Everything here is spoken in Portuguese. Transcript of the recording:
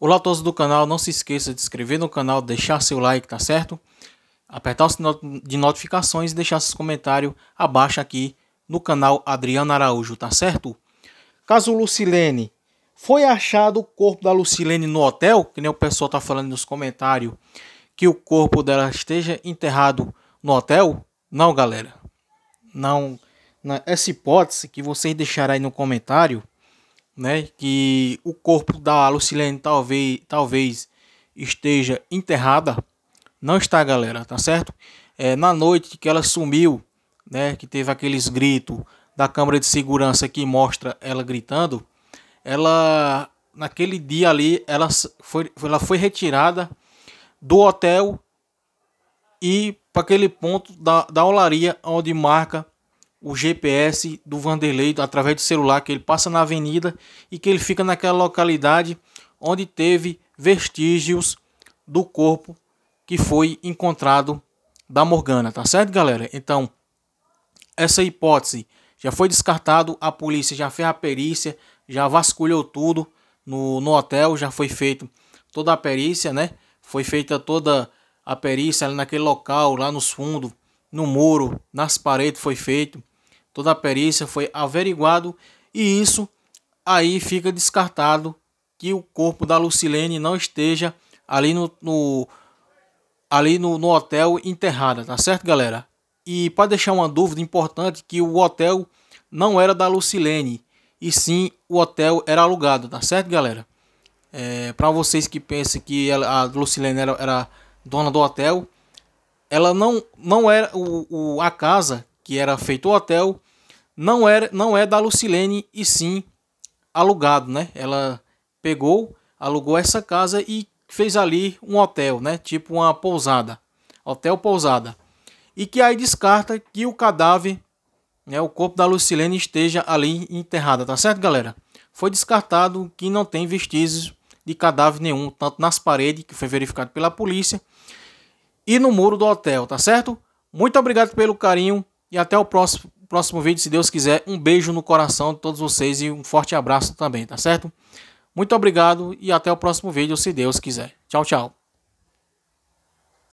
Olá todos do canal, não se esqueça de se inscrever no canal, deixar seu like, tá certo? Apertar o sinal de notificações e deixar seus comentários abaixo aqui no canal Adriano Araújo, tá certo? Caso Lucilene, foi achado o corpo da Lucilene no hotel, que nem o pessoal tá falando nos comentários, que o corpo dela esteja enterrado no hotel? Não, galera. Não, essa hipótese que vocês deixarem aí no comentário, né, que o corpo da Lucilene talvez, talvez esteja enterrada. Não está, galera, tá certo? É, na noite que ela sumiu, né, que teve aqueles gritos da câmera de segurança que mostra ela gritando, ela naquele dia ali, ela foi, ela foi retirada do hotel e para aquele ponto da, da olaria onde marca o GPS do Vanderlei através do celular que ele passa na avenida e que ele fica naquela localidade onde teve vestígios do corpo que foi encontrado da Morgana, tá certo, galera? Então, essa hipótese já foi descartado, a polícia já fez a perícia, já vasculhou tudo no, no hotel, já foi feito toda a perícia, né? Foi feita toda a perícia ali naquele local, lá nos fundos, no muro, nas paredes foi feito toda a perícia foi averiguado e isso aí fica descartado que o corpo da Lucilene não esteja ali no, no ali no, no, hotel enterrada, tá certo, galera? E para deixar uma dúvida importante que o hotel não era da Lucilene e sim o hotel era alugado, tá certo, galera? É, para vocês que pensam que ela, a Lucilene era, era, dona do hotel, ela não não era o, o a casa que era feito o hotel não é, não é da Lucilene e sim alugado, né? Ela pegou, alugou essa casa e fez ali um hotel, né? Tipo uma pousada, hotel pousada. E que aí descarta que o cadáver, né, o corpo da Lucilene esteja ali enterrada, tá certo, galera? Foi descartado que não tem vestígios de cadáver nenhum, tanto nas paredes, que foi verificado pela polícia, e no muro do hotel, tá certo? Muito obrigado pelo carinho e até o próximo próximo vídeo, se Deus quiser. Um beijo no coração de todos vocês e um forte abraço também, tá certo? Muito obrigado e até o próximo vídeo, se Deus quiser. Tchau, tchau.